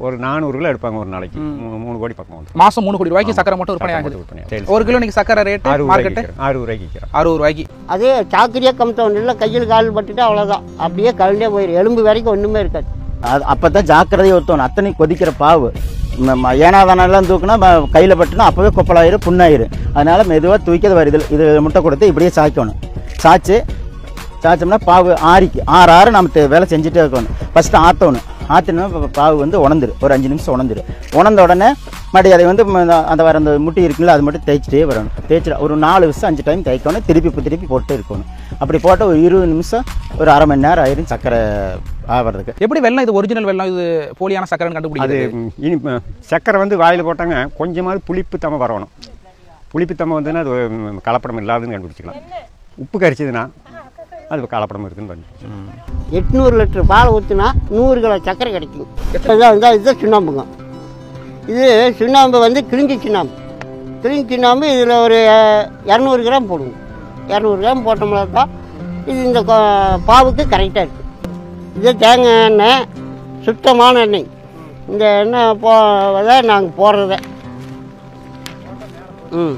ஒரு நானூறு கிலோ எடுப்பாங்க ஒரு நாளைக்கு. மூணு கோடி பக்கம் வந்து மாசம் மூணு கோடி ரூபாய்க்கு சக்கரை மட்டும் விற்பனை ஆகுது. ஒரு கிலோ இன்னைக்கு சக்கரை ரேட்டு அறுபது மார்க்கெட்டு ரூபாய்க்கு விற்கிறோம். அறுபது ரூபாய்க்கு அறுபது ரூபாய்க்கு. அதே சாக்கரியாக கமிட்டோம் இல்லை கையில் கால் பட்டுட்டு அவ்வளோதான் அப்படியே கழுண்டே போயிடும் எலும்பு வரைக்கும் ஒன்றுமே இருக்காது. அது அப்போ தான் ஜாக்கிரதையை ஒருத்தவன் அத்தனை கொதிக்கிற பாவு. ம- ம- ஏனாதானெல்லாம் தூக்குனா கையில் பட்டுனா அப்போவே கொப்பலாயிரும் புண்ணாயிரும். அதனால மெதுவாக தூக்கி அது வருது இது முட்டை கொடுத்து இப்படியே சாய்க்கணும். சாய்ச்சி சாய்ச்சோம்னா பாவு ஆறிக்கு ஆறு ஆறு நம்ம வேலை செஞ்சுட்டே இருக்கணும். ஃபஸ்ட்டு ஆற்றணும் ஆற்றினா பாவு வந்து உணர்ந்துரு. ஒரு அஞ்சு நிமிஷம் உணர்ந்துரு. உணர்ந்த உடனே மறுபடியும் அதை வந்து அந்த வர அந்த முட்டி இருக்குங்களா அது மட்டும் தேய்ச்சிட்டே வரணும். தேய்ச்சி ஒரு நாலு நிமிஷம் அஞ்சு டைம் தேய்க்கணும். திருப்பி திருப்பி போட்டு இருக்கணும். அப்படி போட்டு ஒரு இருபது நிமிஷம் ஒரு அரை மணி நேரம் ஆயிரும் சக்கரை ஆகிறதுக்கு எப்படி வெள்ளம் இது ஒரிஜினல் வெள்ளம்? இது போலியான சக்கரைன்னு அது கண்டுபிடிக்கிறது இனி சக்கரை வந்து வாயில் போட்டாங்க கொஞ்சமாவது புளிப்பு தம வரணும். புளிப்பு தம வந்துன்னா அது கலப்படம் இல்லாதுன்னு கண்டுபிடிச்சிக்கலாம். உப்பு கரிச்சதுன்னா அது கலப்படம் இருக்குன்னு பண்ணி எட்நூறு லிட்டர் பால் ஊற்றினா நூறு கிலோ சர்க்கரை கிடைக்கும். இதுதான் இதுதான் இதுதான் சுண்ணாம்புங்க. இது சுண்ணாம்பு வந்து கிழிஞ்சி சுண்ணாம்பு. கிழிஞ்சி சுண்ணாம்பு இதில் ஒரு இரநூறு கிராம் போடுவோம் இரநூறு கிராம் போட்டோம்னா தான் இது இந்த பாவுக்கு கரெக்டாக இருக்குது இது தேங்காய் எண்ணெய் சுத்தமான எண்ணெய். இந்த எண்ணெய் போ தான் நாங்கள் போடுறத. ம்.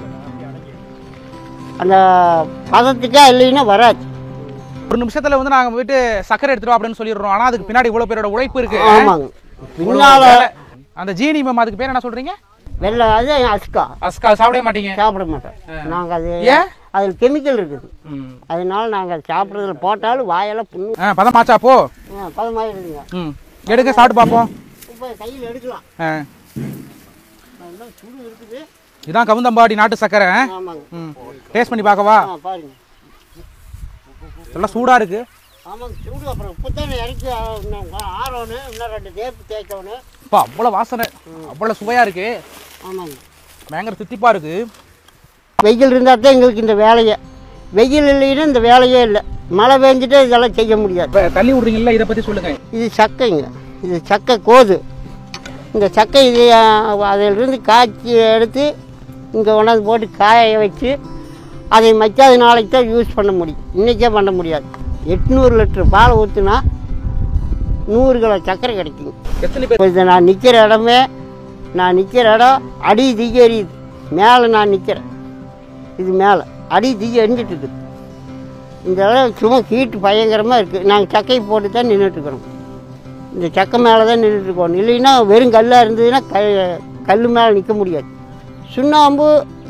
அந்த பதத்துக்கே இல்லைன்னா வராது. ஒரு நிமிஷத்துல வந்து நாங்க போயிட்டு சக்கரை எடுத்துட்டோம் அப்படின்னு சொல்லிடுறோம். ஆனா அதுக்கு பின்னாடி இவ்வளவு பேரோட உழைப்பு இருக்கு. ஆமாங்க. பின்னால அந்த ஜீனி மேம் அதுக்கு பேர் என்ன சொல்றீங்க? வெள்ளை அது அஸ்கா. அஸ்கா சாப்பிடவே மாட்டீங்க. சாப்பிட மாட்டோம். நாங்கள் அது ஏன்? அதில் கெமிக்கல் இருக்குது. அதனால நாங்கள் சாப்பிட்றதுல போட்டாலும் வாயெல்லாம் புண்ணு. ஆ, பதமாச்சா போ. பதமாயிருதுங்க ம். எடுங்க சாப்பிட்டு பார்ப்போம். இப்போ கையில் எடுக்கலாம். ஆ. சுடு இருக்குது. இதான் கவுந்தம்பாடி நாட்டு சக்கரை? ஆமாங்க. ம். டேஸ்ட் பண்ணி பார்க்கவா? பாருங்க. எல்லாம் சூடா இருக்கு. ஆமாங்க சூடு அப்புறம் உப்பு தானே இறக்கி ஆறணும் இன்னும் ரெண்டு தேப்பு தேய்க்கணும். அப்பா அவ்வளவு வாசனை. அவ்வளவு சுவையா இருக்கு. ஆமாங்க. பயங்கர தித்திப்பா இருக்கு. வெயில் இருந்தால் தான் எங்களுக்கு இந்த வேலையே. வெயில் இல்லைன்னா இந்த வேலையே இல்லை. மழை பெஞ்சிட்டு இதெல்லாம் செய்ய முடியாது. இப்ப தள்ளி விடுறீங்கல்ல இதை பத்தி சொல்லுங்க. இது சக்கைங்க. இது சக்கை கோது. இந்த சக்கை இது அதிலிருந்து காய்ச்சி எடுத்து இங்கே கொண்டாந்து போட்டு காய வச்சு அதை மச்சாது நாளைக்கு தான் யூஸ் பண்ண முடியும். இன்றைக்கே பண்ண முடியாது. எட்நூறு லிட்டர் பால் ஊற்றுனா நூறு கிலோ சர்க்கரை கிடைக்கும் இப்போ இது நான் நிற்கிற இடமே நான் நிற்கிற இடம் அடி தீ எரியுது மேலே நான் நிற்கிறேன் இது மேலே. அடி தீ எரிஞ்சிட்டு இருக்குது இந்த இடம் சும்மா ஹீட்டு பயங்கரமாக இருக்குது நாங்கள் சக்கை போட்டு தான் நின்றுட்டுருக்குறோம் இந்த சக்கை மேலே தான் நின்றுட்டுருக்கோம் இல்லைன்னா வெறும் கல்லாக இருந்ததுன்னா க கல் மேலே நிற்க முடியாது. சுண்ணாம்பு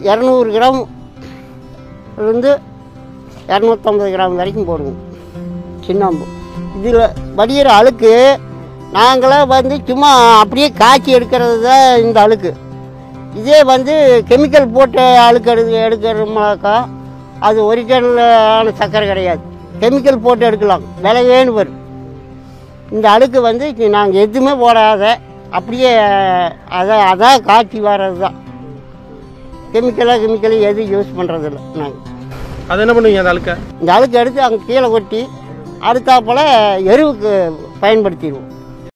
இரநூறு கிராம் இருந்து இரநூத்தம்பது கிராம் வரைக்கும் போடுவோம் சின்னம்பு. இதில் வடிகிற அழுக்கு நாங்களாம் வந்து சும்மா அப்படியே காய்ச்சி எடுக்கிறது தான் இந்த அழுக்கு. இதே வந்து கெமிக்கல் போட்டு அழுக்கு எடுக்க எடுக்கிறோம்னாக்கா அது ஒரிஜினலான சக்கரை கிடையாது. கெமிக்கல் போட்டு எடுக்கலாம். விலை வேணும் வரும். இந்த அழுக்கு வந்து நாங்கள் எதுவுமே போடாத அப்படியே அதை அதான் காய்ச்சி வர்றது தான் கெமிக்கலாக கெமிக்கலு எதுவும் யூஸ் பண்ணுறதில்ல நாங்கள் அது என்ன பண்ணுவீங்க அந்த அழுக்க இந்த அழுக்கு எடுத்து அங்கே கீழே கொட்டி அடுத்தாப்புல எருவுக்கு பயன்படுத்திடுவோம்.